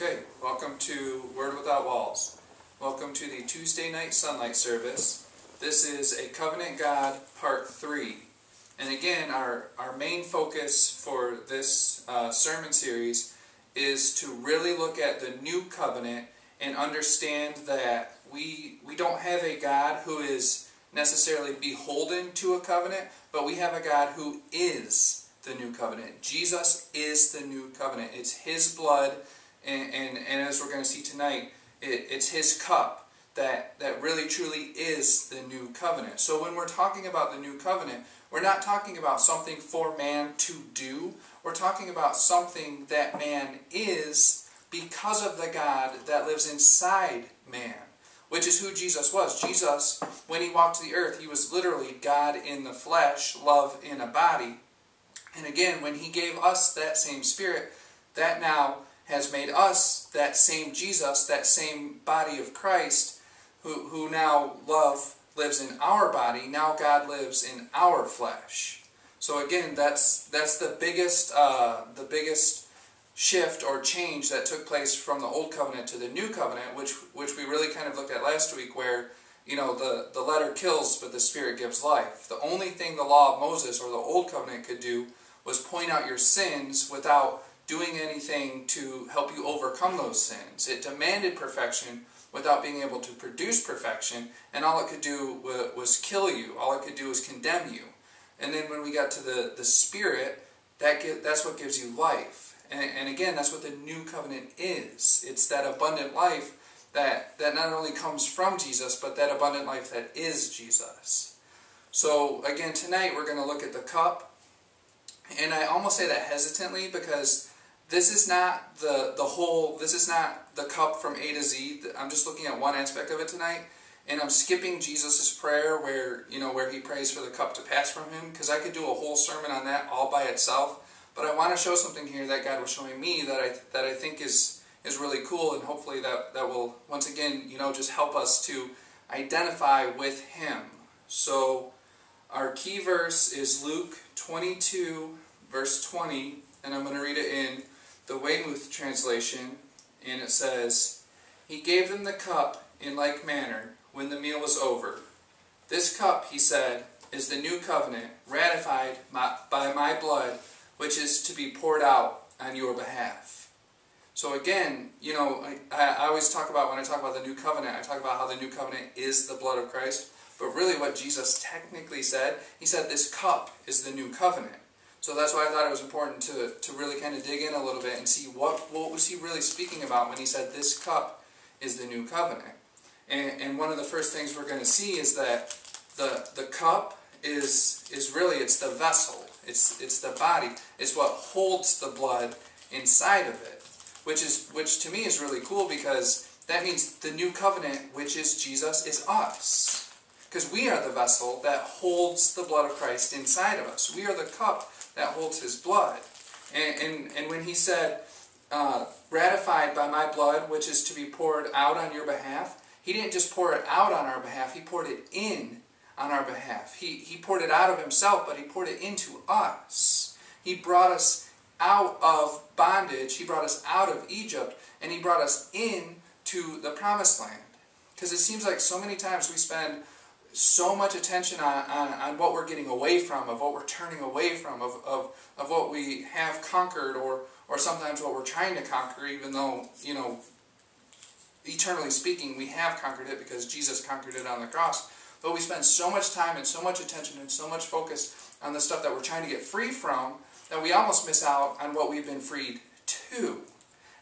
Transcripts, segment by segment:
Okay, welcome to Word Without Walls. Welcome to the Tuesday night sunlight service. This is a Covenant God Part 3. And again, our, our main focus for this uh, sermon series is to really look at the new covenant and understand that we, we don't have a God who is necessarily beholden to a covenant, but we have a God who is the new covenant. Jesus is the new covenant. It's His blood, and, and, and as we're going to see tonight, it, it's His cup that, that really truly is the new covenant. So when we're talking about the new covenant, we're not talking about something for man to do. We're talking about something that man is because of the God that lives inside man, which is who Jesus was. Jesus, when he walked to the earth, he was literally God in the flesh, love in a body. And again, when he gave us that same spirit, that now has made us that same Jesus, that same body of Christ, who, who now love lives in our body. Now God lives in our flesh. So again, that's that's the biggest uh, the biggest shift or change that took place from the old covenant to the new covenant, which which we really kind of looked at last week, where you know the the letter kills, but the spirit gives life. The only thing the law of Moses or the old covenant could do was point out your sins without doing anything to help you overcome those sins. It demanded perfection without being able to produce perfection, and all it could do was kill you. All it could do was condemn you. And then when we got to the, the Spirit, that give, that's what gives you life. And, and again, that's what the new covenant is. It's that abundant life that, that not only comes from Jesus, but that abundant life that is Jesus. So again, tonight we're going to look at the cup. And I almost say that hesitantly because this is not the, the whole, this is not the cup from A to Z. I'm just looking at one aspect of it tonight. And I'm skipping Jesus' prayer where, you know, where he prays for the cup to pass from him. Because I could do a whole sermon on that all by itself. But I want to show something here that God was showing me that I, that I think is, is really cool. And hopefully that, that will, once again, you know, just help us to identify with him. So our key verse is Luke 22, verse 20. And I'm going to read it in the Weymouth translation, and it says, He gave them the cup in like manner when the meal was over. This cup, he said, is the new covenant ratified by my blood, which is to be poured out on your behalf. So again, you know, I, I always talk about, when I talk about the new covenant, I talk about how the new covenant is the blood of Christ. But really what Jesus technically said, he said this cup is the new covenant. So that's why I thought it was important to, to really kind of dig in a little bit and see what, what was he really speaking about when he said this cup is the new covenant. And, and one of the first things we're going to see is that the, the cup is, is really, it's the vessel. It's, it's the body. It's what holds the blood inside of it. Which, is, which to me is really cool because that means the new covenant, which is Jesus, is us. Because we are the vessel that holds the blood of Christ inside of us. We are the cup that holds his blood. And, and, and when he said, uh, ratified by my blood, which is to be poured out on your behalf, he didn't just pour it out on our behalf, he poured it in on our behalf. He, he poured it out of himself, but he poured it into us. He brought us out of bondage, he brought us out of Egypt, and he brought us in to the promised land. Because it seems like so many times we spend so much attention on, on, on, what we're getting away from, of what we're turning away from, of, of, of what we have conquered, or, or sometimes what we're trying to conquer, even though, you know, eternally speaking, we have conquered it because Jesus conquered it on the cross. But we spend so much time and so much attention and so much focus on the stuff that we're trying to get free from that we almost miss out on what we've been freed to.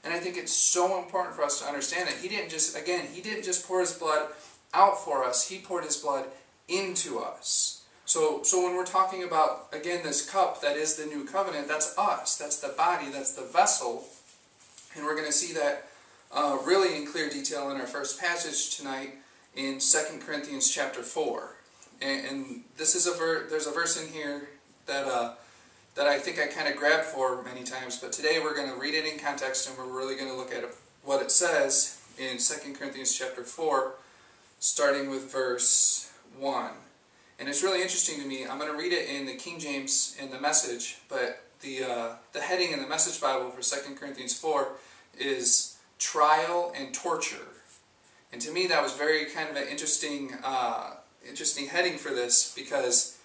And I think it's so important for us to understand that He didn't just, again, He didn't just pour His blood out for us. He poured his blood into us. So, so when we're talking about, again, this cup that is the new covenant, that's us. That's the body. That's the vessel. And we're going to see that uh, really in clear detail in our first passage tonight in 2 Corinthians chapter 4. And, and this is a ver there's a verse in here that uh, that I think I kind of grabbed for many times, but today we're going to read it in context and we're really going to look at what it says in 2 Corinthians chapter 4 starting with verse 1. And it's really interesting to me. I'm going to read it in the King James in the message, but the, uh, the heading in the Message Bible for 2 Corinthians 4 is trial and torture. And to me, that was very kind of an interesting, uh, interesting heading for this because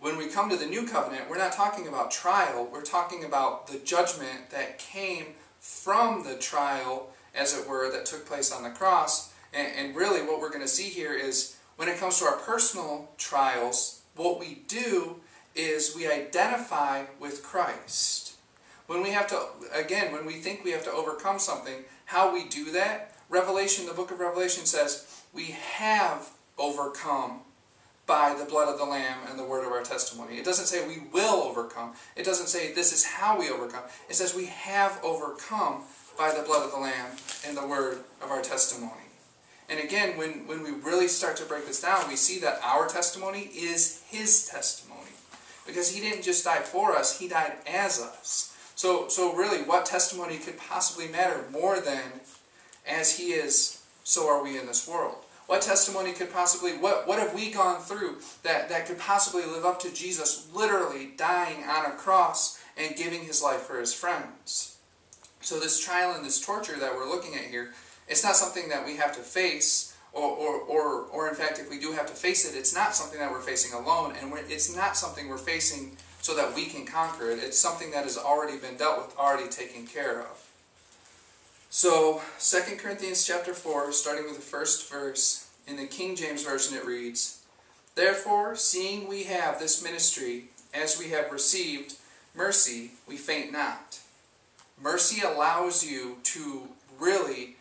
when we come to the new covenant, we're not talking about trial, we're talking about the judgment that came from the trial, as it were, that took place on the cross. And, and really, what we're going to see here is when it comes to our personal trials, what we do is we identify with Christ. When we have to, again, when we think we have to overcome something, how we do that, Revelation, the book of Revelation says, we have overcome by the blood of the Lamb and the word of our testimony. It doesn't say we will overcome. It doesn't say this is how we overcome. It says we have overcome by the blood of the Lamb and the word of our testimony. And again, when, when we really start to break this down, we see that our testimony is His testimony. Because He didn't just die for us, He died as us. So, so really, what testimony could possibly matter more than as He is, so are we in this world? What testimony could possibly, what, what have we gone through that, that could possibly live up to Jesus literally dying on a cross and giving his life for his friends? So this trial and this torture that we're looking at here, it's not something that we have to face, or, or, or, or in fact, if we do have to face it, it's not something that we're facing alone, and it's not something we're facing so that we can conquer it. It's something that has already been dealt with, already taken care of. So, 2 Corinthians chapter 4, starting with the first verse, in the King James Version it reads, Therefore, seeing we have this ministry, as we have received mercy, we faint not. Mercy allows you to really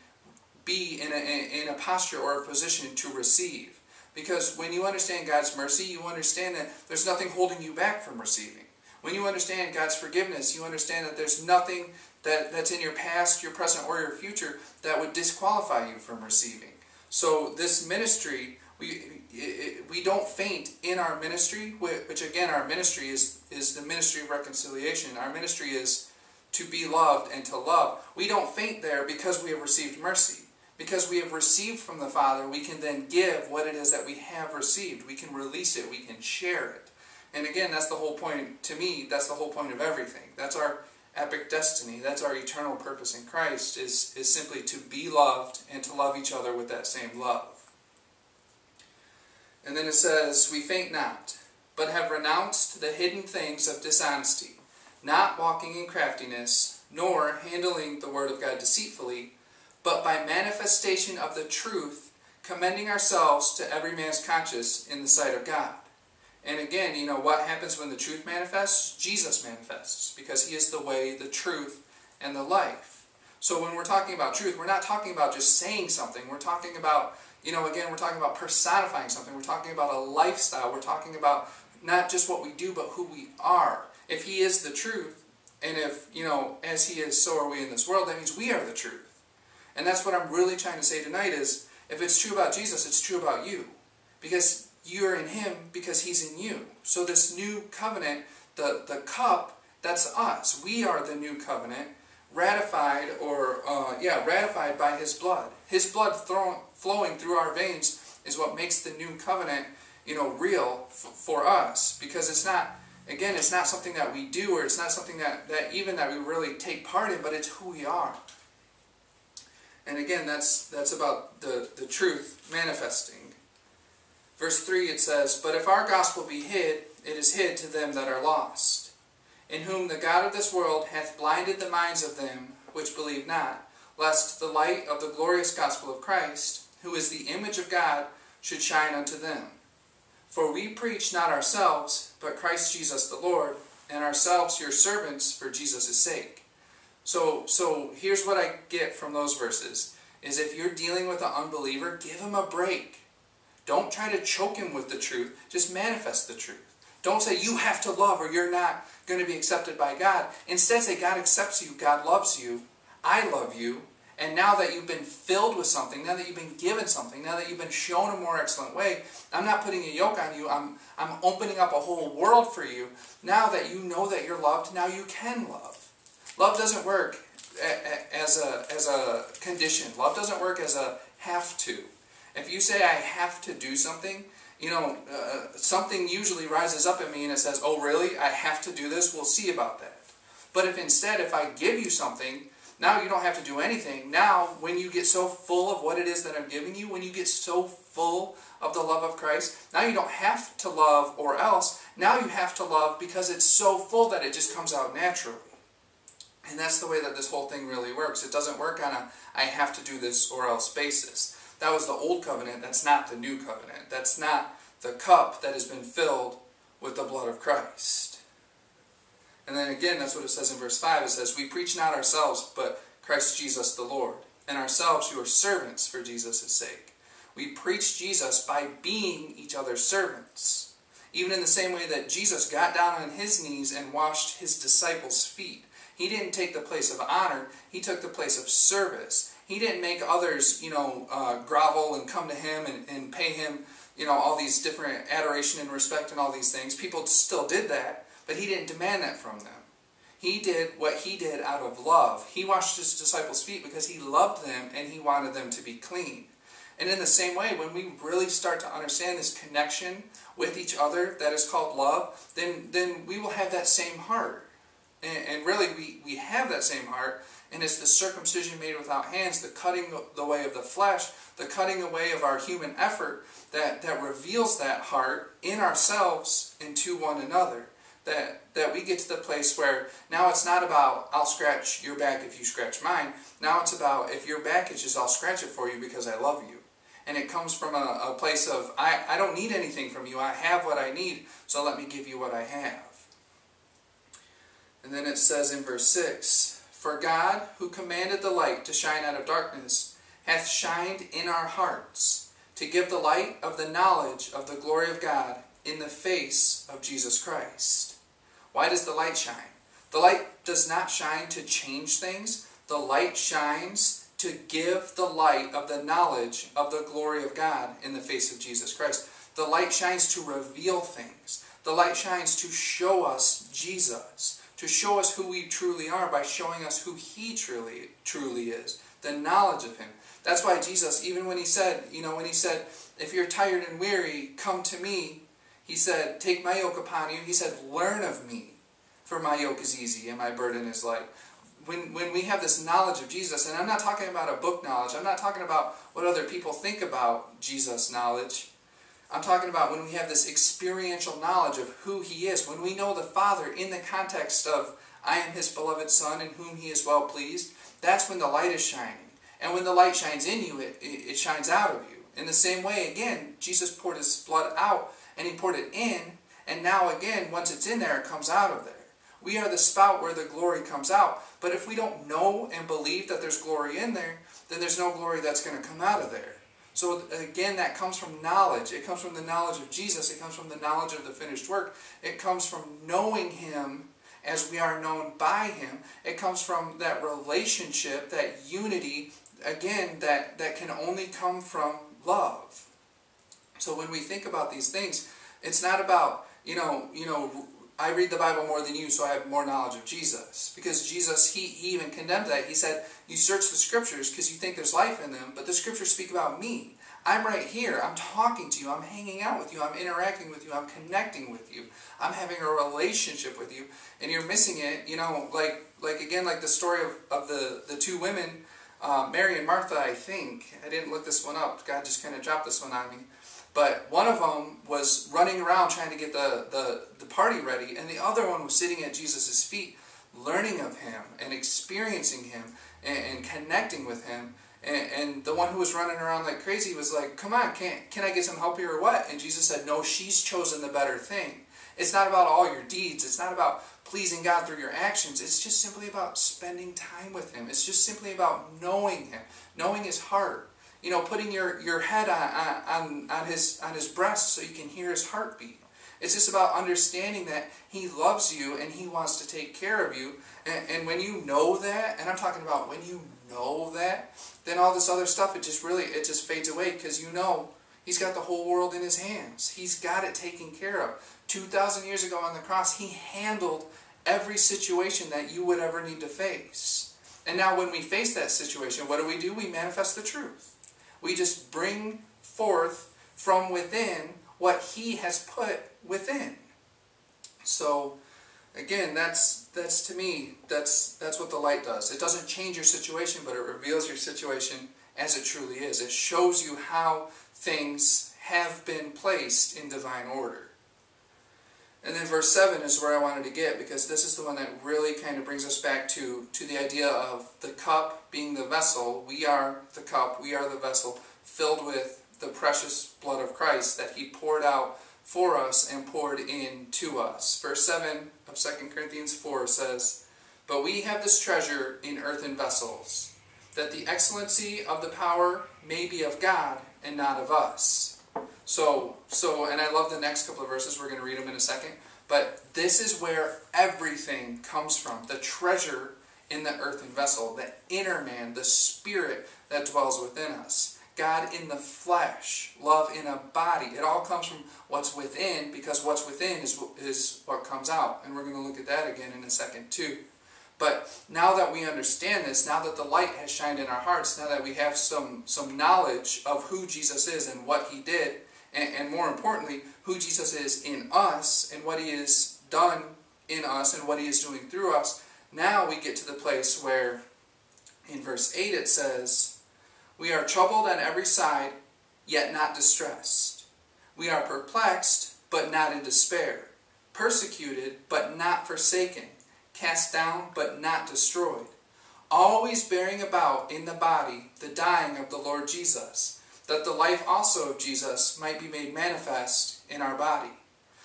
be in a, in a posture or a position to receive. Because when you understand God's mercy, you understand that there's nothing holding you back from receiving. When you understand God's forgiveness, you understand that there's nothing that, that's in your past, your present, or your future that would disqualify you from receiving. So this ministry, we we don't faint in our ministry, which again, our ministry is is the ministry of reconciliation. Our ministry is to be loved and to love. We don't faint there because we have received mercy. Because we have received from the Father, we can then give what it is that we have received. We can release it. We can share it. And again, that's the whole point, to me, that's the whole point of everything. That's our epic destiny. That's our eternal purpose in Christ, is, is simply to be loved and to love each other with that same love. And then it says, We faint not, but have renounced the hidden things of dishonesty, not walking in craftiness, nor handling the word of God deceitfully, but by manifestation of the truth, commending ourselves to every man's conscience in the sight of God. And again, you know, what happens when the truth manifests? Jesus manifests because he is the way, the truth, and the life. So when we're talking about truth, we're not talking about just saying something. We're talking about, you know, again, we're talking about personifying something. We're talking about a lifestyle. We're talking about not just what we do, but who we are. If he is the truth, and if, you know, as he is, so are we in this world, that means we are the truth. And that's what I'm really trying to say tonight is, if it's true about Jesus, it's true about you. Because you are in him because he's in you. So this new covenant, the, the cup, that's us. We are the new covenant, ratified or, uh, yeah, ratified by his blood. His blood flowing through our veins is what makes the new covenant, you know, real for us. Because it's not, again, it's not something that we do or it's not something that, that even that we really take part in, but it's who we are. And again, that's, that's about the, the truth manifesting. Verse 3 it says, But if our gospel be hid, it is hid to them that are lost, in whom the God of this world hath blinded the minds of them which believe not, lest the light of the glorious gospel of Christ, who is the image of God, should shine unto them. For we preach not ourselves, but Christ Jesus the Lord, and ourselves your servants for Jesus' sake. So, so here's what I get from those verses, is if you're dealing with an unbeliever, give him a break. Don't try to choke him with the truth. Just manifest the truth. Don't say you have to love or you're not going to be accepted by God. Instead say God accepts you, God loves you, I love you, and now that you've been filled with something, now that you've been given something, now that you've been shown a more excellent way, I'm not putting a yoke on you, I'm, I'm opening up a whole world for you. Now that you know that you're loved, now you can love. Love doesn't work as a, as a condition. Love doesn't work as a have to. If you say I have to do something, you know, uh, something usually rises up in me and it says, oh really, I have to do this? We'll see about that. But if instead, if I give you something, Now you don't have to do anything. Now, when you get so full of what it is that I'm giving you, when you get so full of the love of Christ, now you don't have to love or else. Now you have to love because it's so full that it just comes out naturally. And that's the way that this whole thing really works. It doesn't work on a I have to do this or else basis. That was the old covenant. That's not the new covenant. That's not the cup that has been filled with the blood of Christ. And then again, that's what it says in verse 5. It says, We preach not ourselves, but Christ Jesus the Lord, and ourselves who are servants for Jesus' sake. We preach Jesus by being each other's servants. Even in the same way that Jesus got down on his knees and washed his disciples' feet. He didn't take the place of honor, he took the place of service. He didn't make others, you know, uh, grovel and come to him and, and pay him, you know, all these different adoration and respect and all these things. People still did that, but he didn't demand that from them. He did what he did out of love. He washed his disciples' feet because he loved them and he wanted them to be clean. And in the same way, when we really start to understand this connection with each other that is called love, then, then we will have that same heart. And, and really, we, we have that same heart and it's the circumcision made without hands, the cutting the way of the flesh, the cutting away of our human effort that, that reveals that heart in ourselves and to one another. That, that we get to the place where now it's not about I'll scratch your back if you scratch mine. Now it's about if your back itches, I'll scratch it for you because I love you. And it comes from a, a place of I, I don't need anything from you. I have what I need, so let me give you what I have. And then it says in verse 6 for God, who commanded the light to shine out of darkness, hath shined in our hearts, to give the light of the knowledge of the glory of God in the face of Jesus Christ. Why does the light shine? The light does not shine to change things. The light shines to give the light of the knowledge of the glory of God in the face of Jesus Christ. The light shines to reveal things. The light shines to show us Jesus to show us who we truly are by showing us who he truly truly is the knowledge of him. That's why jesus even when he said you know when he said if you're tired and weary come to me he said take my yoke upon you. He said learn of me for my yoke is easy and my burden is light. When, when we have this knowledge of jesus and i'm not talking about a book knowledge i'm not talking about what other people think about jesus knowledge I'm talking about when we have this experiential knowledge of who He is, when we know the Father in the context of, I am His beloved Son in whom He is well pleased, that's when the light is shining. And when the light shines in you, it, it shines out of you. In the same way, again, Jesus poured His blood out and He poured it in, and now again, once it's in there, it comes out of there. We are the spout where the glory comes out. But if we don't know and believe that there's glory in there, then there's no glory that's going to come out of there. So again, that comes from knowledge. It comes from the knowledge of Jesus. It comes from the knowledge of the finished work. It comes from knowing Him as we are known by Him. It comes from that relationship, that unity, again, that, that can only come from love. So when we think about these things, it's not about, you know, you know, I read the Bible more than you, so I have more knowledge of Jesus. Because Jesus, he, he even condemned that. He said, You search the scriptures because you think there's life in them, but the scriptures speak about me. I'm right here. I'm talking to you. I'm hanging out with you. I'm interacting with you. I'm connecting with you. I'm having a relationship with you. And you're missing it, you know, like, like again, like the story of, of the, the two women, uh, Mary and Martha, I think. I didn't look this one up. God just kind of dropped this one on me. But one of them was running around trying to get the, the, the party ready, and the other one was sitting at Jesus' feet, learning of him and experiencing him and, and connecting with him. And, and, the one who was running around like crazy was like, Come on, can, can I get some help here or what? And Jesus said, No, she's chosen the better thing. It's not about all your deeds. It's not about pleasing God through your actions. It's just simply about spending time with Him. It's just simply about knowing Him, knowing His heart, you know, putting your, your head on, on, on, his, on his breast so you can hear his heartbeat. It's just about understanding that he loves you and he wants to take care of you. And, and when you know that, and I'm talking about when you know that, then all this other stuff, it just really, it just fades away because you know he's got the whole world in his hands. He's got it taken care of. 2,000 years ago on the cross, he handled every situation that you would ever need to face. And now when we face that situation, what do we do? We manifest the truth. We just bring forth from within what He has put within. So, again, that's that's to me, that's that's what the light does. It doesn't change your situation, but it reveals your situation as it truly is. It shows you how things have been placed in divine order. And then verse 7 is where I wanted to get because this is the one that really kind of brings us back to, to the idea of the cup being the vessel. We are the cup, we are the vessel filled with the precious blood of Christ that he poured out for us and poured into us. Verse 7 of 2 Corinthians 4 says, But we have this treasure in earthen vessels, that the excellency of the power may be of God and not of us. So, so, and I love the next couple of verses. We're going to read them in a second. But this is where everything comes from. The treasure in the earthen vessel, the inner man, the spirit that dwells within us. God in the flesh, love in a body. It all comes from what's within because what's within is, is what comes out. And we're going to look at that again in a second too. But now that we understand this, now that the light has shined in our hearts, now that we have some, some knowledge of who Jesus is and what he did, and, and more importantly, who Jesus is in us and what he has done in us and what he is doing through us, now we get to the place where in verse 8 it says, we are troubled on every side, yet not distressed. We are perplexed, but not in despair. Persecuted, but not forsaken. Cast down, but not destroyed. Always bearing about in the body the dying of the Lord Jesus, that the life also of Jesus might be made manifest in our body.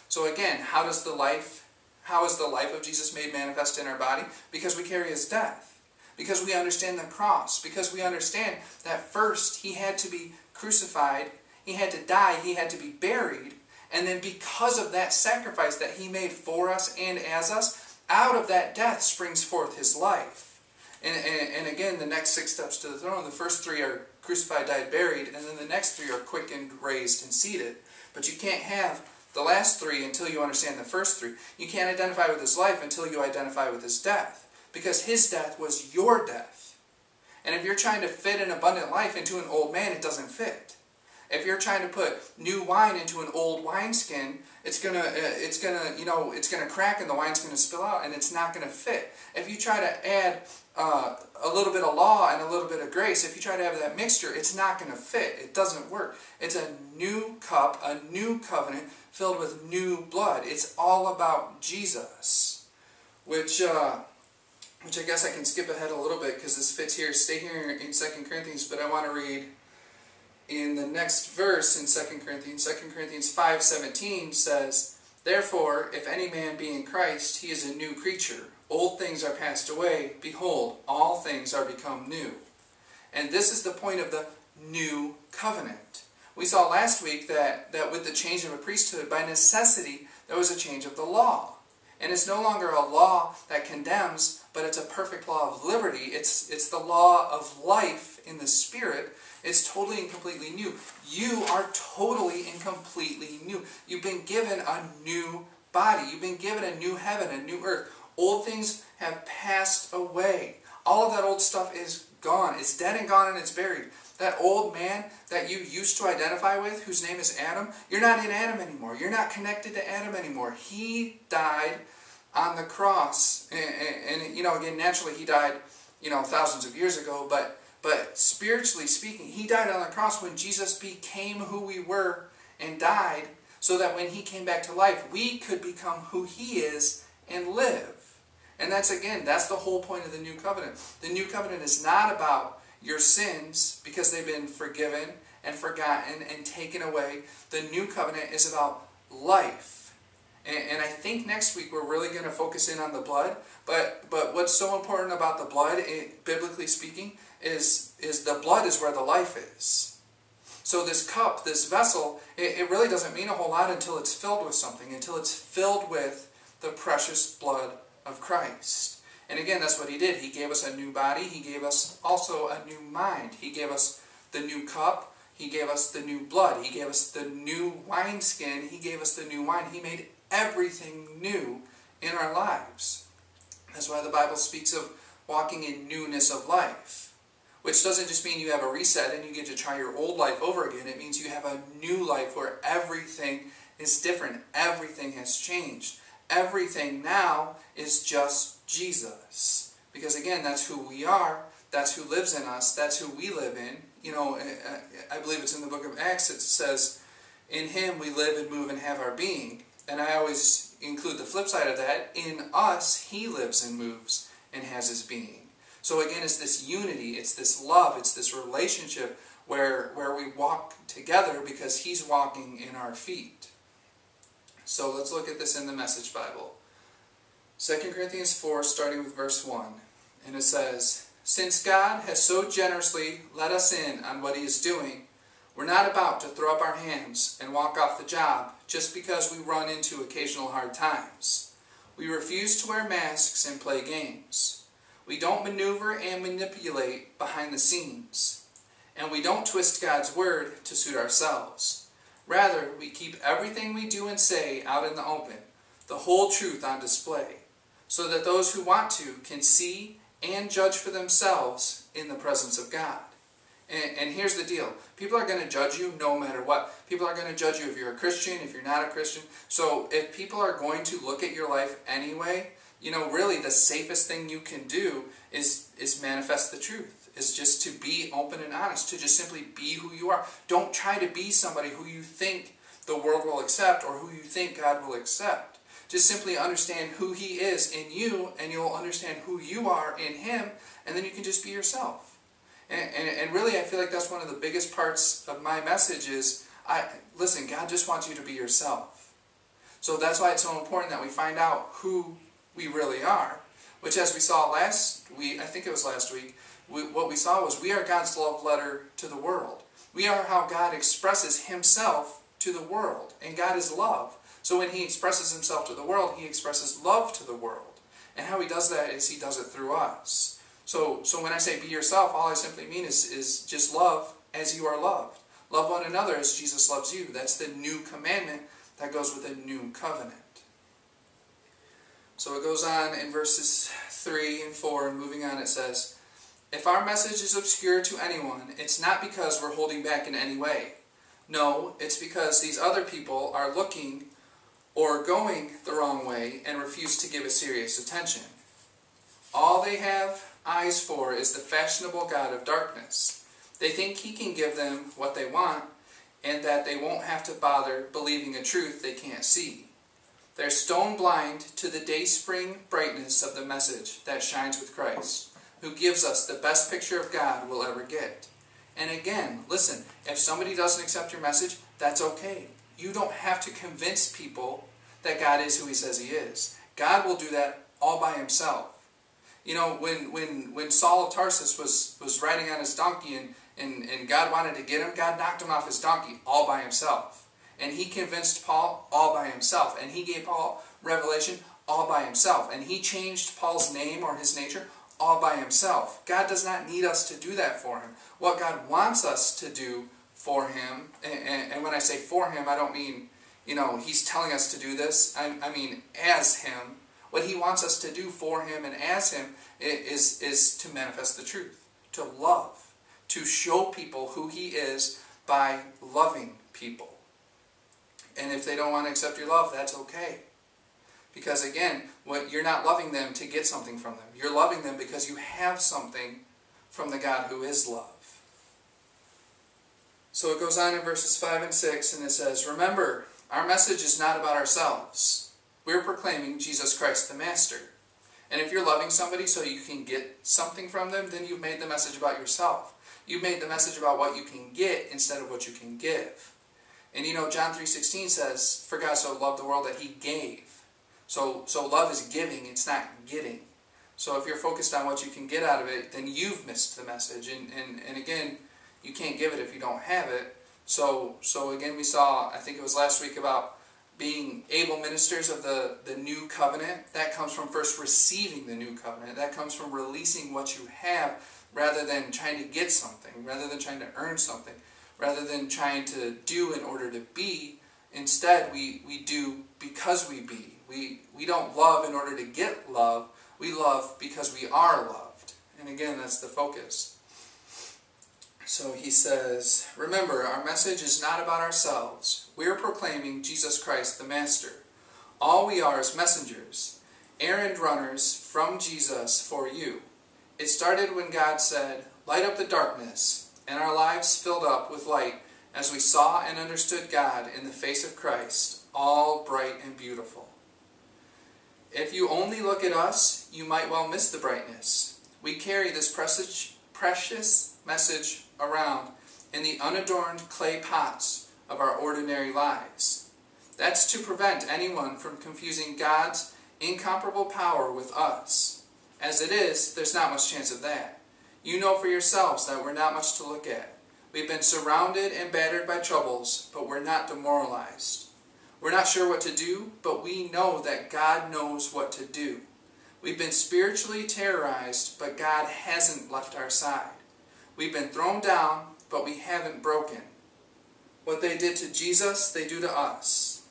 So again, how does the life, how is the life of Jesus made manifest in our body? Because we carry his death because we understand the cross, because we understand that first he had to be crucified, he had to die, he had to be buried, and then because of that sacrifice that he made for us and as us, out of that death springs forth his life. And, and, and again, the next six steps to the throne, the first three are crucified, died, buried, and then the next three are quickened, raised, and seated. But you can't have the last three until you understand the first three. You can't identify with his life until you identify with his death because his death was your death. And if you're trying to fit an abundant life into an old man, it doesn't fit. If you're trying to put new wine into an old wineskin, it's gonna, uh, it's gonna, you know, it's gonna crack and the wine's gonna spill out, and it's not gonna fit. If you try to add uh, a little bit of law and a little bit of grace, if you try to have that mixture, it's not gonna fit. It doesn't work. It's a new cup, a new covenant filled with new blood. It's all about Jesus, which. Uh, which I guess I can skip ahead a little bit because this fits here. Stay here in 2 Corinthians, but I want to read in the next verse in 2 Corinthians. 2 Corinthians 5.17 says, Therefore, if any man be in Christ, he is a new creature. Old things are passed away. Behold, all things are become new. And this is the point of the new covenant. We saw last week that, that with the change of a priesthood, by necessity, there was a change of the law. And it's no longer a law that condemns, but it's a perfect law of liberty. It's, it's the law of life in the Spirit. It's totally and completely new. You are totally and completely new. You've been given a new body. You've been given a new heaven, a new earth. Old things have passed away. All of that old stuff is gone. It's dead and gone and it's buried. That old man that you used to identify with, whose name is Adam, you're not in Adam anymore. You're not connected to Adam anymore. He died on the cross. And, and, and, you know, again, naturally he died, you know, thousands of years ago, but but spiritually speaking, he died on the cross when Jesus became who we were and died so that when he came back to life, we could become who he is and live. And that's again, that's the whole point of the new covenant. The new covenant is not about your sins because they've been forgiven and forgotten and taken away. The new covenant is about life and, I think next week we're really going to focus in on the blood. But but what's so important about the blood, it, biblically speaking, is is the blood is where the life is. So this cup, this vessel, it, it really doesn't mean a whole lot until it's filled with something, until it's filled with the precious blood of Christ. And again, that's what he did. He gave us a new body. He gave us also a new mind. He gave us the new cup. He gave us the new blood. He gave us the new wineskin. He gave us the new wine. He made everything new in our lives. That's why the Bible speaks of walking in newness of life. Which doesn't just mean you have a reset and you get to try your old life over again. It means you have a new life where everything is different. Everything has changed. Everything now is just Jesus. Because again, that's who we are, that's who lives in us, that's who we live in. You know, I believe it's in the book of Acts, it says, In him we live and move and have our being. And I always include the flip side of that. In us, he lives and moves and has his being. So again, it's this unity, it's this love, it's this relationship where, where we walk together because he's walking in our feet. So let's look at this in the Message Bible. 2 Corinthians 4, starting with verse 1. And it says, Since God has so generously let us in on what he is doing, we're not about to throw up our hands and walk off the job just because we run into occasional hard times. We refuse to wear masks and play games. We don't maneuver and manipulate behind the scenes. And we don't twist God's word to suit ourselves. Rather, we keep everything we do and say out in the open, the whole truth on display, so that those who want to can see and judge for themselves in the presence of God. And, and here's the deal. People are going to judge you no matter what. People are going to judge you if you're a Christian, if you're not a Christian. So if people are going to look at your life anyway, you know, really the safest thing you can do is, is manifest the truth. Is just to be open and honest, to just simply be who you are. Don't try to be somebody who you think the world will accept or who you think God will accept. Just simply understand who He is in you, and you'll understand who you are in Him, and then you can just be yourself. And, and, and, really, I feel like that's one of the biggest parts of my message is, I, listen, God just wants you to be yourself. So that's why it's so important that we find out who we really are. Which, as we saw last week, I think it was last week, we, what we saw was we are God's love letter to the world. We are how God expresses Himself to the world. And God is love. So when He expresses Himself to the world, He expresses love to the world. And how He does that is He does it through us. So, so when I say be yourself, all I simply mean is, is just love as you are loved. Love one another as Jesus loves you. That's the new commandment that goes with a new covenant. So it goes on in verses 3 and 4, and moving on it says, If our message is obscure to anyone, it's not because we're holding back in any way. No, it's because these other people are looking or going the wrong way and refuse to give it serious attention. All they have eyes for is the fashionable God of darkness. They think he can give them what they want and that they won't have to bother believing a truth they can't see. They're stone blind to the dayspring brightness of the message that shines with Christ, who gives us the best picture of God we'll ever get. And again, listen, if somebody doesn't accept your message, that's okay. You don't have to convince people that God is who he says he is. God will do that all by himself. You know, when, when, when Saul of Tarsus was, was riding on his donkey and, and, and God wanted to get him, God knocked him off his donkey all by himself. And he convinced Paul all by himself. And he gave Paul revelation all by himself. And he changed Paul's name or his nature all by himself. God does not need us to do that for him. What God wants us to do for him, and, and when I say for him, I don't mean, you know, he's telling us to do this. I, I mean as him what he wants us to do for him and as him is, is to manifest the truth, to love, to show people who he is by loving people. And if they don't want to accept your love, that's okay. Because again, what you're not loving them to get something from them. You're loving them because you have something from the God who is love. So it goes on in verses 5 and 6, and it says, Remember, our message is not about ourselves. We're proclaiming Jesus Christ the Master. And if you're loving somebody so you can get something from them, then you've made the message about yourself. You've made the message about what you can get instead of what you can give. And you know, John 3.16 says, For God so loved the world that he gave. So, so love is giving, it's not getting. So if you're focused on what you can get out of it, then you've missed the message. And, and, and again, you can't give it if you don't have it. So, so again, we saw, I think it was last week, about being able ministers of the, the new covenant, that comes from first receiving the new covenant. That comes from releasing what you have rather than trying to get something, rather than trying to earn something, rather than trying to do in order to be. Instead, we, we do because we be. We, we don't love in order to get love. We love because we are loved. And again, that's the focus. So he says, Remember, our message is not about ourselves. We are proclaiming Jesus Christ the Master. All we are is messengers, errand runners from Jesus for you. It started when God said, Light up the darkness, and our lives filled up with light as we saw and understood God in the face of Christ, all bright and beautiful. If you only look at us, you might well miss the brightness. We carry this precious message around in the unadorned clay pots of our ordinary lives. That's to prevent anyone from confusing God's incomparable power with us. As it is, there's not much chance of that. You know for yourselves that we're not much to look at. We've been surrounded and battered by troubles, but we're not demoralized. We're not sure what to do, but we know that God knows what to do. We've been spiritually terrorized, but God hasn't left our side. We've been thrown down, but we haven't broken. What they did to Jesus, they do to us.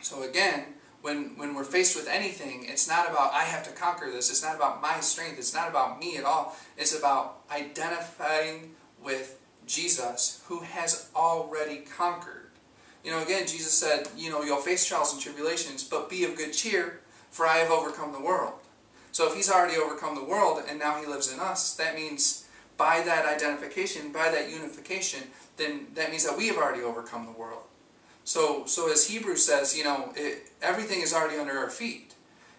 So again, when, when we're faced with anything, it's not about I have to conquer this. It's not about my strength. It's not about me at all. It's about identifying with Jesus who has already conquered. You know, again, Jesus said, you know, you'll face trials and tribulations, but be of good cheer, for I have overcome the world. So if he's already overcome the world and now he lives in us, that means by that identification, by that unification, then that means that we have already overcome the world. So, so as Hebrews says, you know, it, everything is already under our feet.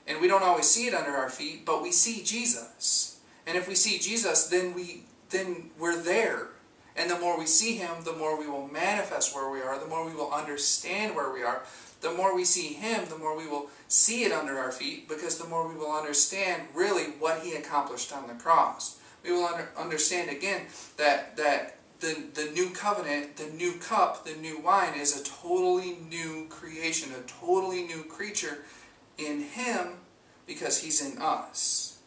And we don't always see it under our feet, but we see Jesus. And if we see Jesus, then we then we're there and the more we see Him, the more we will manifest where we are, the more we will understand where we are. The more we see Him, the more we will see it under our feet, because the more we will understand really what He accomplished on the cross. We will under, understand again that, that the, the new covenant, the new cup, the new wine is a totally new creation, a totally new creature in Him because He's in us.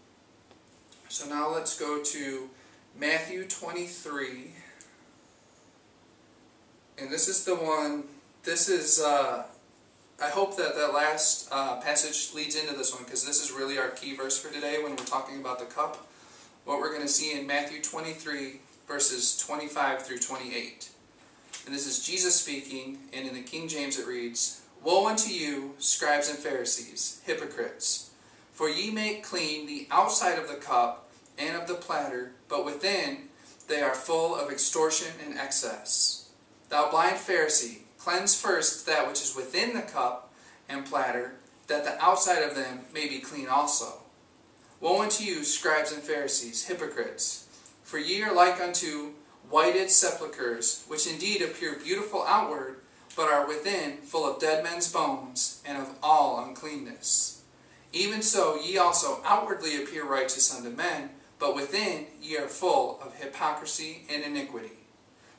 So now let's go to Matthew 23 and this is the one, this is, uh, I hope that that last uh, passage leads into this one because this is really our key verse for today when we're talking about the cup. What we're going to see in Matthew 23 verses 25 through 28. And this is Jesus speaking, and in the King James it reads, Woe unto you, scribes and Pharisees, hypocrites! For ye make clean the outside of the cup and of the platter, but within they are full of extortion and excess. Thou blind Pharisee, cleanse first that which is within the cup and platter, that the outside of them may be clean also. Woe unto you, scribes and Pharisees, hypocrites! For ye are like unto whited sepulchres, which indeed appear beautiful outward, but are within full of dead men's bones, and of all uncleanness. Even so ye also outwardly appear righteous unto men, but within ye are full of hypocrisy and iniquity.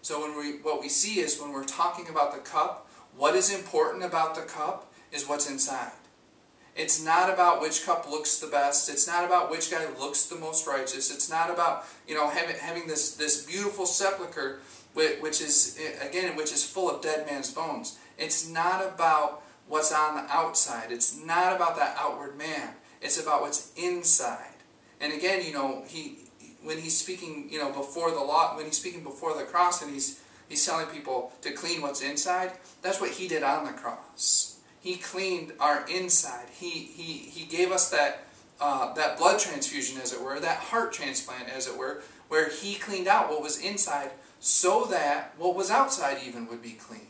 So when we, what we see is when we're talking about the cup, what is important about the cup is what's inside. It's not about which cup looks the best. It's not about which guy looks the most righteous. It's not about you know having, having this this beautiful sepulcher, which is eh, again which is full of dead man's bones. It's not about what's on the outside. It's not about that outward man. It's about what's inside. And again, you know, he when he's speaking, you know, before the law, when he's speaking before the cross, and he's he's telling people to clean what's inside. That's what he did on the cross. He cleaned our inside. He he he gave us that uh, that blood transfusion, as it were, that heart transplant, as it were, where he cleaned out what was inside, so that what was outside even would be clean.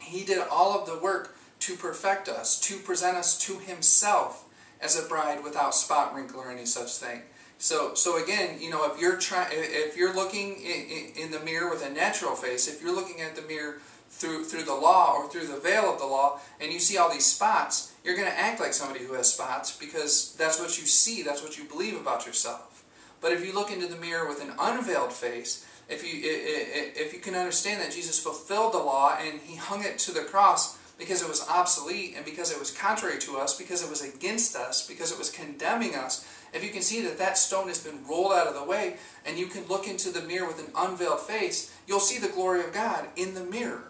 He did all of the work to perfect us, to present us to himself as a bride without spot, wrinkle, or any such thing. So, so again, you know, if you're trying, if you're looking in, in, the mirror with a natural face, if you're looking at the mirror through through the law or through the veil of the law, and you see all these spots, you're going to act like somebody who has spots because that's what you see, that's what you believe about yourself. But if you look into the mirror with an unveiled face, if you if you can understand that Jesus fulfilled the law and he hung it to the cross because it was obsolete and because it was contrary to us, because it was against us, because it was condemning us, if you can see that that stone has been rolled out of the way and you can look into the mirror with an unveiled face, you'll see the glory of God in the mirror.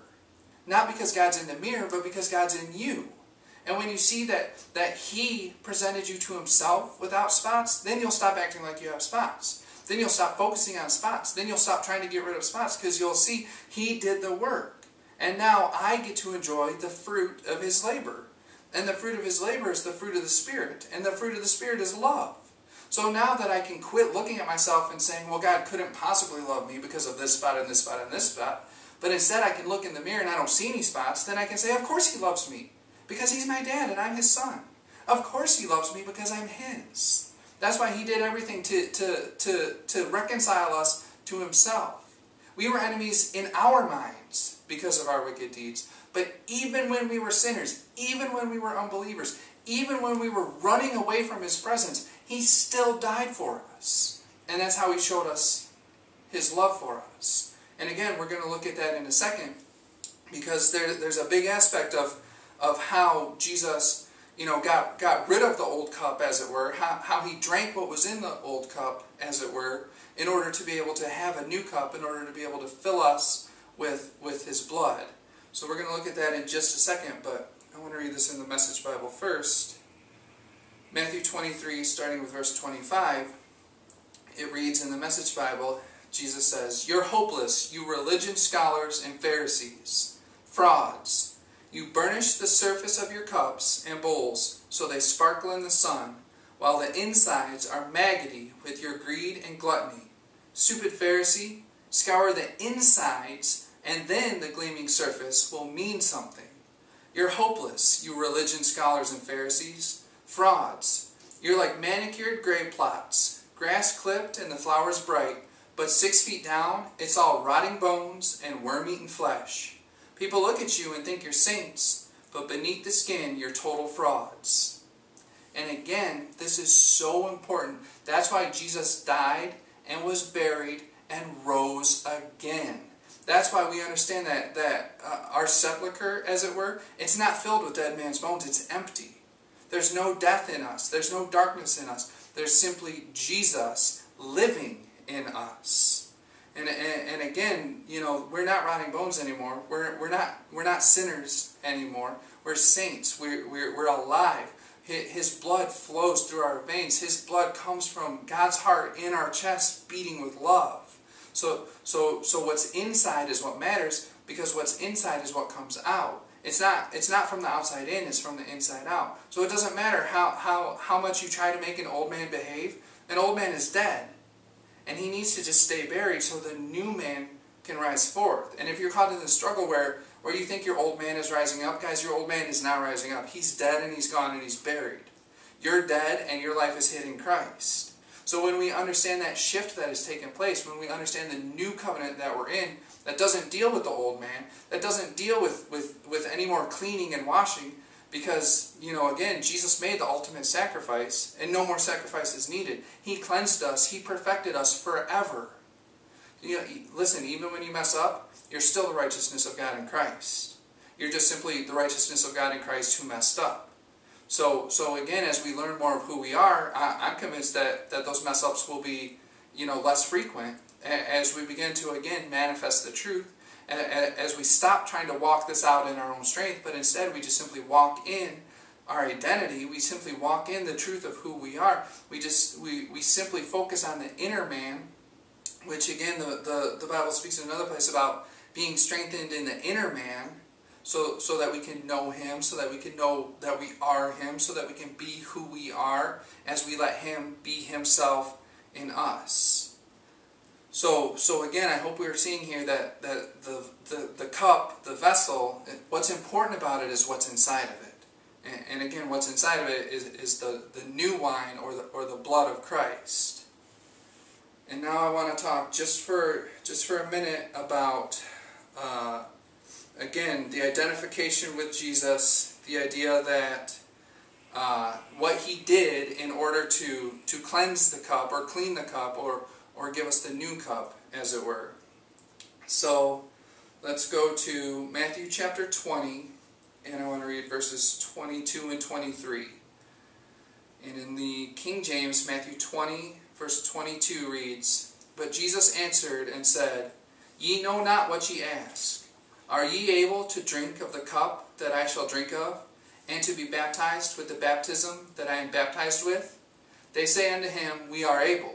Not because God's in the mirror, but because God's in you. And when you see that, that He presented you to Himself without spots, then you'll stop acting like you have spots. Then you'll stop focusing on spots. Then you'll stop trying to get rid of spots because you'll see He did the work. And now I get to enjoy the fruit of His labor. And the fruit of his labor is the fruit of the Spirit. And the fruit of the Spirit is love. So now that I can quit looking at myself and saying, well, God couldn't possibly love me because of this spot and this spot and this spot, but instead I can look in the mirror and I don't see any spots, then I can say, of course he loves me because he's my dad and I'm his son. Of course he loves me because I'm his. That's why he did everything to, to, to, to reconcile us to himself. We were enemies in our minds because of our wicked deeds. But even when we were sinners, even when we were unbelievers, even when we were running away from his presence, he still died for us. And that's how he showed us his love for us. And again, we're going to look at that in a second because there, there's a big aspect of, of how Jesus you know, got, got rid of the old cup, as it were, how, how he drank what was in the old cup, as it were, in order to be able to have a new cup, in order to be able to fill us with, with his blood. So we're going to look at that in just a second, but I want to read this in the Message Bible first. Matthew 23, starting with verse 25, it reads in the Message Bible, Jesus says, You're hopeless, you religion scholars and Pharisees, frauds. You burnish the surface of your cups and bowls so they sparkle in the sun, while the insides are maggoty with your greed and gluttony. Stupid Pharisee, scour the insides, and then the gleaming surface will mean something. You're hopeless, you religion scholars and Pharisees, frauds. You're like manicured grave plots, grass clipped and the flowers bright, but six feet down, it's all rotting bones and worm-eaten flesh. People look at you and think you're saints, but beneath the skin, you're total frauds. And again, this is so important. That's why Jesus died and was buried and rose again. That's why we understand that, that uh, our sepulcher, as it were, it's not filled with dead man's bones, it's empty. There's no death in us. There's no darkness in us. There's simply Jesus living in us. And, and, and, again, you know, we're not rotting bones anymore. We're, we're, not, we're not sinners anymore. We're saints. We're, we're, we're alive. His blood flows through our veins. His blood comes from God's heart in our chest beating with love. So, so, so what's inside is what matters because what's inside is what comes out. It's not, it's not from the outside in, it's from the inside out. So it doesn't matter how, how, how much you try to make an old man behave. An old man is dead. And he needs to just stay buried so the new man can rise forth. And if you're caught in the struggle where, where you think your old man is rising up, guys, your old man is not rising up. He's dead and he's gone and he's buried. You're dead and your life is hid in Christ. So when we understand that shift that has taken place, when we understand the new covenant that we're in, that doesn't deal with the old man, that doesn't deal with, with, with any more cleaning and washing, because, you know, again, Jesus made the ultimate sacrifice, and no more sacrifice is needed. He cleansed us. He perfected us forever. You know, listen, even when you mess up, you're still the righteousness of God in Christ. You're just simply the righteousness of God in Christ who messed up. So, so again, as we learn more of who we are, I, am convinced that, that those mess ups will be, you know, less frequent as we begin to, again, manifest the truth as we stop trying to walk this out in our own strength, but instead we just simply walk in our identity, we simply walk in the truth of who we are. We just we, we simply focus on the inner man, which again the, the, the Bible speaks in another place about being strengthened in the inner man, so so that we can know him, so that we can know that we are him, so that we can be who we are as we let him be himself in us. So, so again, I hope we are seeing here that, that the, the, the cup, the vessel, what's important about it is what's inside of it. And, and again, what's inside of it is, is the, the new wine or the, or the blood of Christ. And now I want to talk just for, just for a minute about, uh, again, the identification with Jesus, the idea that uh, what he did in order to, to cleanse the cup or clean the cup or or give us the new cup, as it were. So let's go to Matthew chapter 20, and I want to read verses 22 and 23. And in the King James, Matthew 20, verse 22 reads, But Jesus answered and said, Ye know not what ye ask. Are ye able to drink of the cup that I shall drink of, and to be baptized with the baptism that I am baptized with? They say unto him, We are able.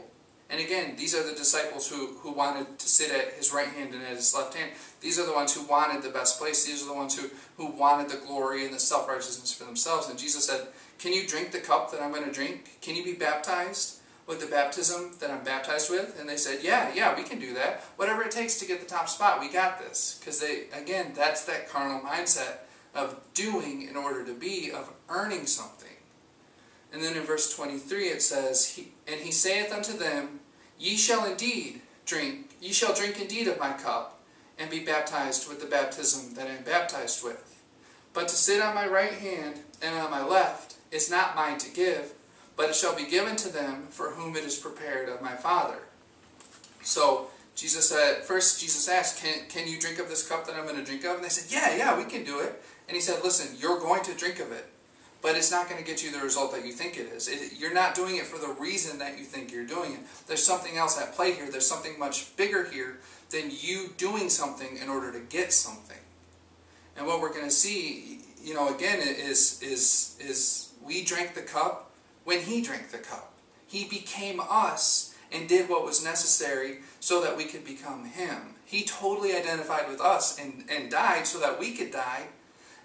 And again, these are the disciples who, who wanted to sit at his right hand and at his left hand. These are the ones who wanted the best place. These are the ones who, who wanted the glory and the self-righteousness for themselves. And Jesus said, Can you drink the cup that I'm going to drink? Can you be baptized with the baptism that I'm baptized with? And they said, Yeah, yeah, we can do that. Whatever it takes to get the top spot, we got this. Because they, again, that's that carnal mindset of doing in order to be, of earning something. And then in verse 23 it says, he, And he saith unto them, Ye shall indeed drink, ye shall drink indeed of my cup, and be baptized with the baptism that I am baptized with. But to sit on my right hand and on my left is not mine to give, but it shall be given to them for whom it is prepared of my Father. So Jesus said, first Jesus asked, can, can you drink of this cup that I'm going to drink of? And they said, yeah, yeah, we can do it. And he said, listen, you're going to drink of it, but it's not going to get you the result that you think it is. It, you're not doing it for the reason that you think you're doing it. There's something else at play here. There's something much bigger here than you doing something in order to get something. And what we're going to see, you know, again, is, is, is we drank the cup when he drank the cup. He became us and did what was necessary so that we could become him. He totally identified with us and, and died so that we could die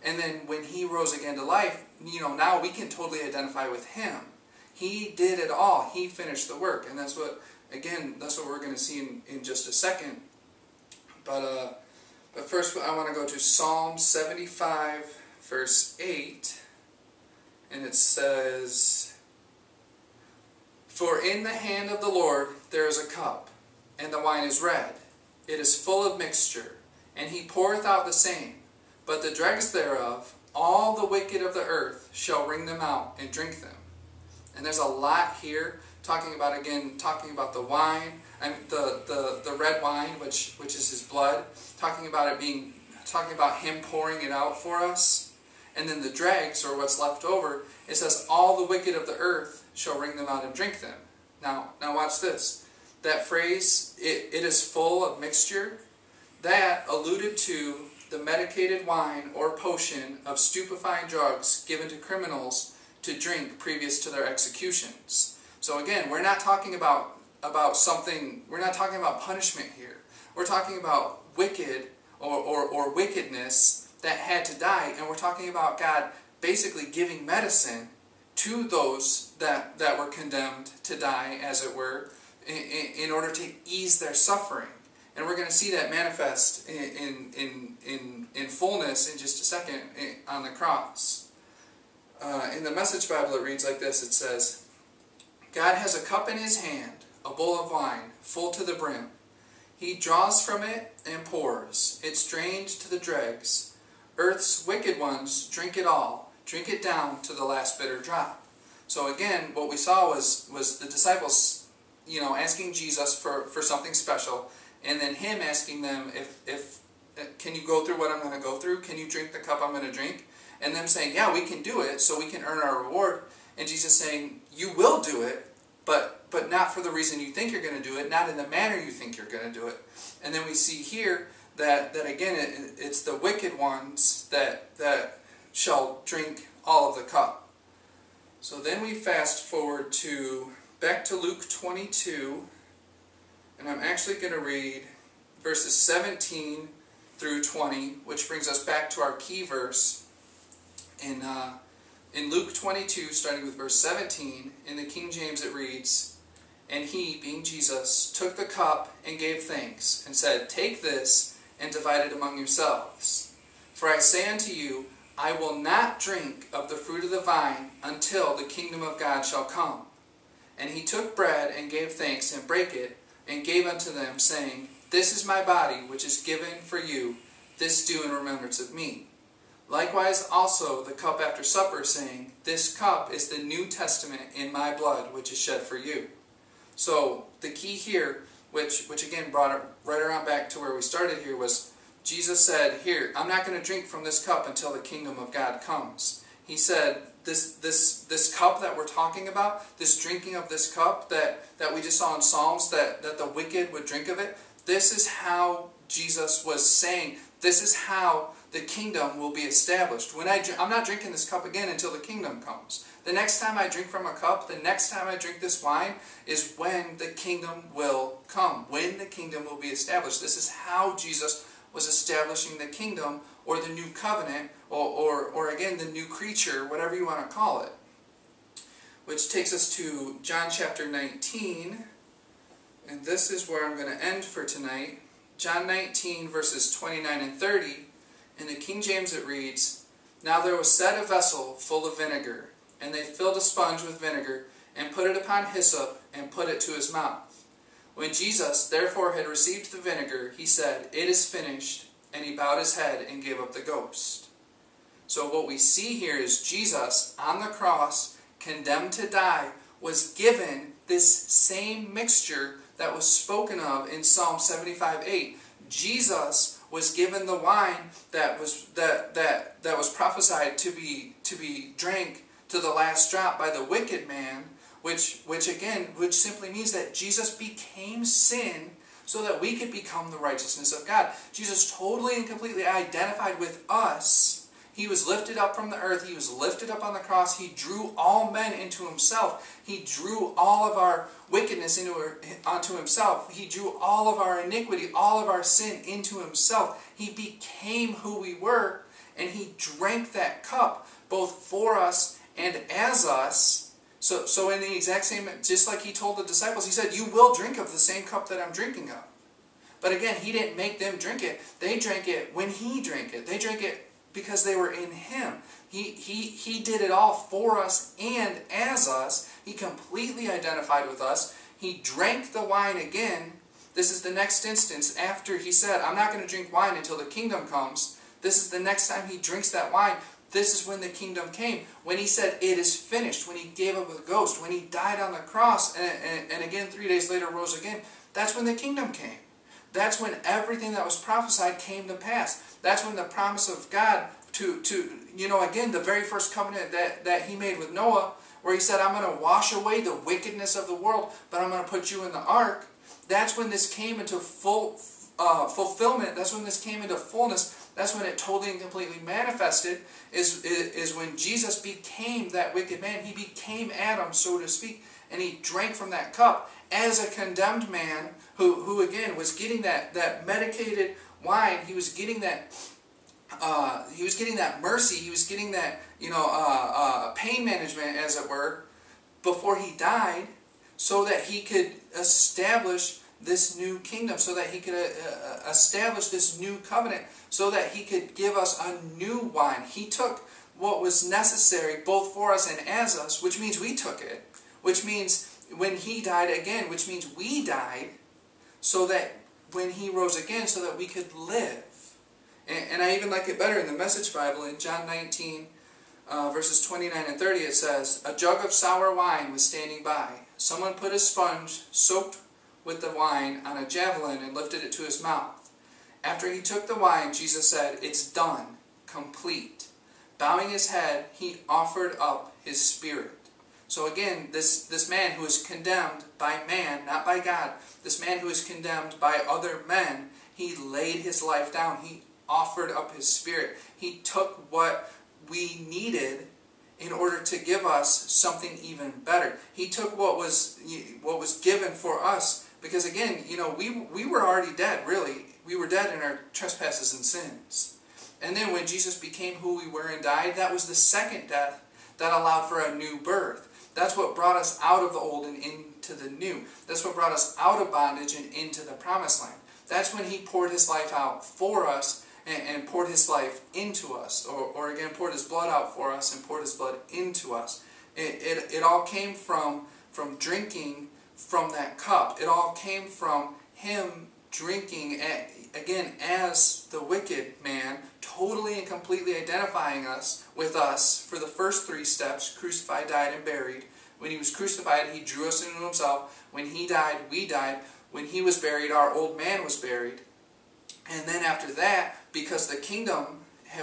and then when he rose again to life, you know, now we can totally identify with him. He did it all. He finished the work. And that's what, again, that's what we're going to see in, in just a second. But, uh, but first I want to go to Psalm 75, verse 8. And it says, For in the hand of the Lord there is a cup, and the wine is red. It is full of mixture, and he poureth out the same. But the dregs thereof, all the wicked of the earth shall wring them out and drink them. And there's a lot here talking about again talking about the wine and the, the, the red wine which which is his blood talking about it being talking about him pouring it out for us and then the dregs or what's left over it says all the wicked of the earth shall wring them out and drink them now now watch this that phrase it, it is full of mixture that alluded to the medicated wine or potion of stupefying drugs given to criminals to drink previous to their executions. So again, we're not talking about, about something, we're not talking about punishment here. We're talking about wicked or, or, or wickedness that had to die, and we're talking about God basically giving medicine to those that, that were condemned to die, as it were, in, in order to ease their suffering. And we're going to see that manifest in, in, in, in, fullness in just a second on the cross. Uh, in the Message Bible it reads like this, it says, God has a cup in his hand, a bowl of wine, full to the brim. He draws from it and pours. It's drained to the dregs. Earth's wicked ones drink it all, drink it down to the last bitter drop. So again, what we saw was, was the disciples you know, asking Jesus for, for something special, and then him asking them if, if uh, can you go through what I'm going to go through? Can you drink the cup I'm going to drink? And them saying, yeah, we can do it, so we can earn our reward. And Jesus saying, you will do it, but but not for the reason you think you're going to do it, not in the manner you think you're going to do it. And then we see here that, that again, it, it's the wicked ones that, that shall drink all of the cup. So then we fast forward to back to Luke 22, and I'm actually going to read verses 17 through 20, which brings us back to our key verse in, uh, in Luke 22, starting with verse 17. In the King James it reads, And he, being Jesus, took the cup and gave thanks, and said, Take this and divide it among yourselves. For I say unto you, I will not drink of the fruit of the vine until the kingdom of God shall come. And he took bread and gave thanks and brake it and gave unto them, saying, This is my body, which is given for you. This do in remembrance of me. Likewise also the cup after supper, saying, This cup is the New Testament in my blood, which is shed for you. So the key here, which, which again brought it right around back to where we started here, was Jesus said, Here, I'm not going to drink from this cup until the kingdom of God comes. He said, this, this, this cup that we're talking about, this drinking of this cup that, that we just saw in Psalms, that, that the wicked would drink of it, this is how Jesus was saying, this is how the kingdom will be established. When I I'm not drinking this cup again until the kingdom comes. The next time I drink from a cup, the next time I drink this wine is when the kingdom will come, when the kingdom will be established. This is how Jesus was establishing the kingdom or the new covenant or, or, or again the new creature, whatever you want to call it. Which takes us to John chapter 19. And this is where I'm going to end for tonight. John 19 verses 29 and 30. In the King James it reads, Now there was set a vessel full of vinegar, and they filled a sponge with vinegar, and put it upon hyssop, and put it to his mouth. When Jesus therefore had received the vinegar, he said, It is finished, and he bowed his head and gave up the ghost. So what we see here is Jesus on the cross, condemned to die, was given this same mixture that was spoken of in Psalm 75 8. Jesus was given the wine that was that that that was prophesied to be to be drank to the last drop by the wicked man, which which again which simply means that Jesus became sin so that we could become the righteousness of God. Jesus totally and completely identified with us he was lifted up from the earth. He was lifted up on the cross. He drew all men into himself. He drew all of our wickedness into onto himself. He drew all of our iniquity, all of our sin into himself. He became who we were, and he drank that cup, both for us and as us. So, so in the exact same, just like he told the disciples, he said, you will drink of the same cup that I'm drinking of. But again, he didn't make them drink it. They drank it when he drank it. They drank it because they were in Him. He, he, he did it all for us and as us. He completely identified with us. He drank the wine again. This is the next instance after he said, I'm not going to drink wine until the kingdom comes. This is the next time he drinks that wine. This is when the kingdom came. When he said, it is finished. When he gave up the ghost. When he died on the cross. And, and, and again, three days later rose again. That's when the kingdom came. That's when everything that was prophesied came to pass. That's when the promise of God to, to you know, again, the very first covenant that, that he made with Noah, where he said, I'm going to wash away the wickedness of the world, but I'm going to put you in the ark. That's when this came into full uh, fulfillment. That's when this came into fullness. That's when it totally and completely manifested, is, is, when Jesus became that wicked man. He became Adam, so to speak, and he drank from that cup as a condemned man who, who again, was getting that, that medicated wine. He was getting that uh, he was getting that mercy, he was getting that, you know, uh, uh, pain management, as it were, before he died, so that he could establish this new kingdom, so that he could uh, uh, establish this new covenant, so that he could give us a new wine. He took what was necessary both for us and as us, which means we took it, which means when he died again, which means we died, so that when he rose again, so that we could live. And, and I even like it better in the Message Bible in John 19, uh, verses 29 and 30. It says, A jug of sour wine was standing by. Someone put a sponge soaked with the wine on a javelin and lifted it to his mouth. After he took the wine, Jesus said, It's done, complete. Bowing his head, he offered up his spirit. So again, this, this man who is condemned by man, not by God, this man who is condemned by other men, he laid his life down. He offered up his spirit. He took what we needed in order to give us something even better. He took what was what was given for us because again, you know, we we were already dead, really. We were dead in our trespasses and sins. And then when Jesus became who we were and died, that was the second death that allowed for a new birth. That's what brought us out of the old and into the new. That's what brought us out of bondage and into the promised land. That's when he poured his life out for us and, and poured his life into us, or, or again, poured his blood out for us and poured his blood into us. It, it, it all came from, from drinking from that cup. It all came from him drinking, again, as the wicked man, totally and completely identifying us with us for the first three steps, crucified, died, and buried. When he was crucified, he drew us into himself. When he died, we died. When he was buried, our old man was buried. And then after that, because the kingdom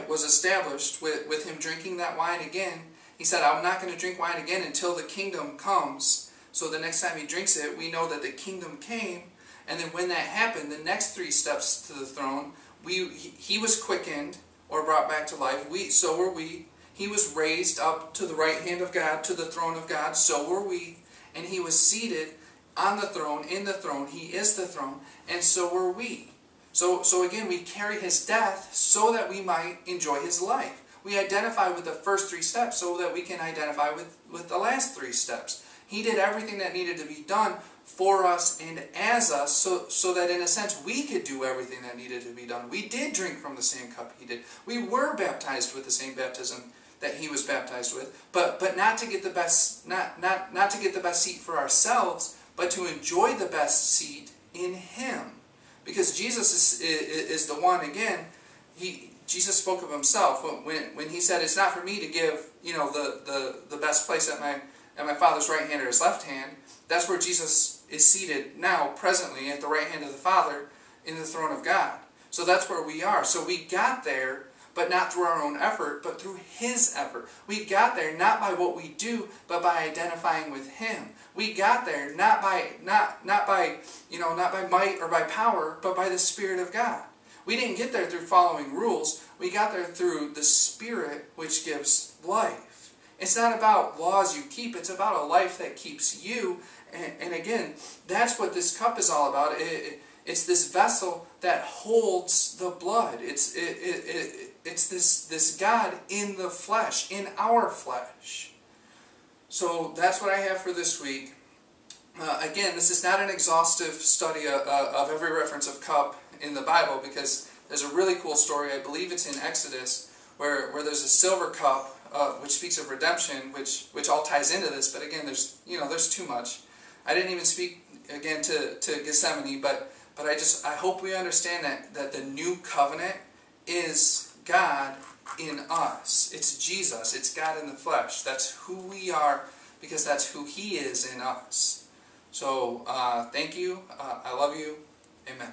was established with, with him drinking that wine again, he said, I'm not going to drink wine again until the kingdom comes. So the next time he drinks it, we know that the kingdom came. And then when that happened, the next three steps to the throne, we, he, was quickened, or brought back to life. We, so were we. He was raised up to the right hand of God, to the throne of God. So were we. And he was seated on the throne, in the throne. He is the throne. And so were we. So, so again, we carry his death so that we might enjoy his life. We identify with the first three steps so that we can identify with, with the last three steps. He did everything that needed to be done for us and as us so, so that in a sense we could do everything that needed to be done. We did drink from the same cup he did. We were baptized with the same baptism that he was baptized with, but but not to get the best not not not to get the best seat for ourselves, but to enjoy the best seat in him. Because Jesus is, is, is the one again, he Jesus spoke of himself when, when he said it's not for me to give, you know, the, the, the best place at my at my Father's right hand or his left hand. That's where Jesus is seated now, presently, at the right hand of the Father in the throne of God. So that's where we are. So we got there, but not through our own effort, but through His effort. We got there not by what we do, but by identifying with Him. We got there not by not not by you know not by might or by power, but by the Spirit of God. We didn't get there through following rules. We got there through the Spirit which gives life. It's not about laws you keep, it's about a life that keeps you and, and again, that's what this cup is all about. It, it, it's this vessel that holds the blood. It's, it, it, it's this, this God in the flesh, in our flesh. So that's what I have for this week. Uh, again, this is not an exhaustive study of, uh, of every reference of cup in the Bible because there's a really cool story, I believe it's in Exodus, where, where there's a silver cup uh, which speaks of redemption, which, which all ties into this, but again, there's, you know, there's too much. I didn't even speak again to, to Gethsemane, but but I just I hope we understand that that the new covenant is God in us. It's Jesus. It's God in the flesh. That's who we are because that's who He is in us. So uh, thank you. Uh, I love you. Amen.